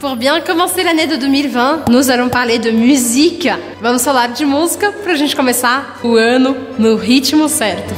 Pour bien commencer l'année de 2020, nous allons parler de musique. Vamos falar de música pra gente começar o ano no ritmo certo.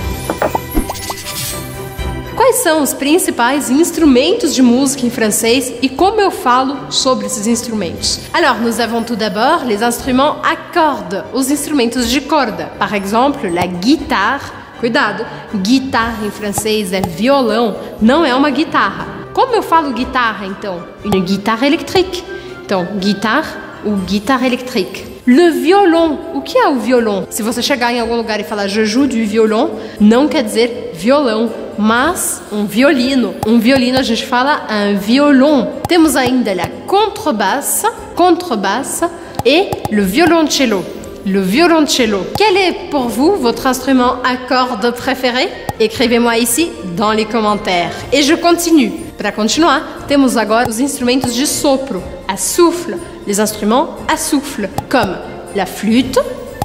Quais são os principais instrumentos de música em francês e como eu falo sobre esses instrumentos? Alors, nous avons tout d'abord les instruments à cordes, os instrumentos de corda. Par exemple, la guitare. Cuidado, guitarra em francês é violão, não é uma guitarra. Como eu falo guitarra então? Une guitare électrique. Então, guitare ou guitare électrique. Le violon. O que é o violon? Se você chegar em algum lugar e falar je joue du violon, não quer dizer violão, mas um violino. Um violino a gente fala un violon. Temos ainda a contrebasse, contrebasse et le violoncello. Le violoncello. Quel est pour vous votre instrument à cordes préféré Écrivez-moi ici dans les commentaires. Et je continue. Para continuar, temos agora os instrumentos de sopro, à souffle, les instruments à souffle, comme la flûte,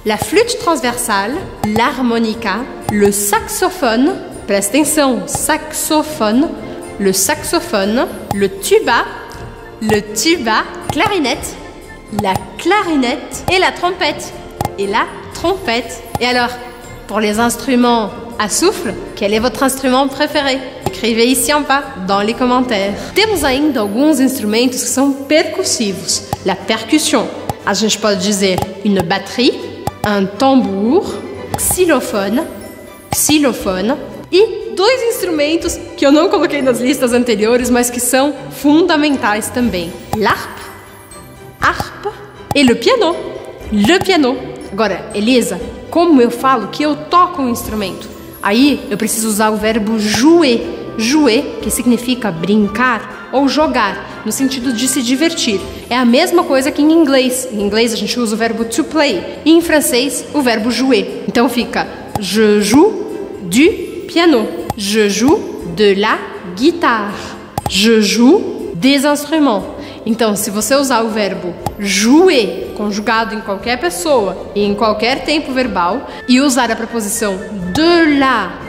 la flûte transversale, l'harmonica, le saxophone, preste atenção, saxophone, le saxophone, le tuba, le tuba, clarinette, la clarinette et la trompette. Et la trompette. Et alors, pour les instruments à souffle, quel est votre instrument préféré? Escrevei ici en bas, dans les commentaires. Temos ainda alguns instrumentos que são percussivos. La percussion. A gente pode dizer une batterie, un tambour, xilofone, xilofone e dois instrumentos que eu não coloquei nas listas anteriores, mas que são fundamentais também. L'harpe, harpe e le piano. Le piano. Agora, Elisa, como eu falo que eu toco um instrumento? Aí eu preciso usar o verbo jouer. Jouer, que significa brincar ou jogar, no sentido de se divertir. É a mesma coisa que em inglês. Em inglês a gente usa o verbo to play e em francês o verbo jouer. Então fica je joue du piano. Je joue de la guitare. Je joue des instruments. Então, se você usar o verbo jouer, conjugado em qualquer pessoa e em qualquer tempo verbal, e usar a preposição de la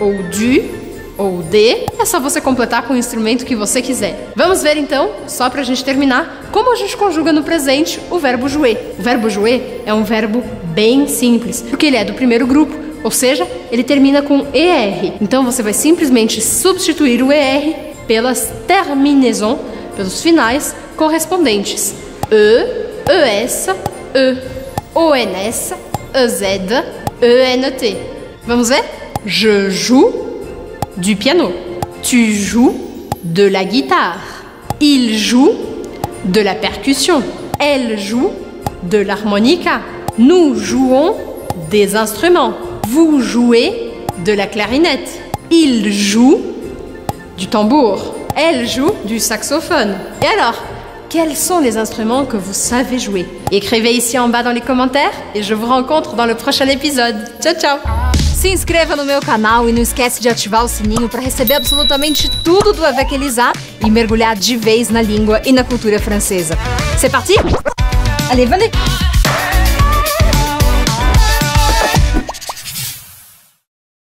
ou du ou de, é só você completar com o instrumento que você quiser. Vamos ver então, só pra gente terminar, como a gente conjuga no presente o verbo jouer. O verbo jouer é um verbo bem simples, porque ele é do primeiro grupo, ou seja, ele termina com ER. Então você vai simplesmente substituir o ER pelas terminaisons pelos finais correspondentes. E, ES, E, ONS, EZ, ENT. Vamos ver? Je joue du piano. Tu joues de la guitare. Il joue de la percussion. Elle joue de l'harmonica. Nous jouons des instruments. Vous jouez de la clarinette. Il joue du tambour. Elle joue du saxophone. Et alors, quels sont les instruments que vous savez jouer? Écrivez ici en bas dans les commentaires et je vous rencontre dans le prochain épisode. Ciao, ciao Se inscreva no meu canal e não esquece de ativar o sininho para receber absolutamente tudo do Avec Elisa e mergulhar de vez na língua e na cultura francesa. C'est parti Allez, venez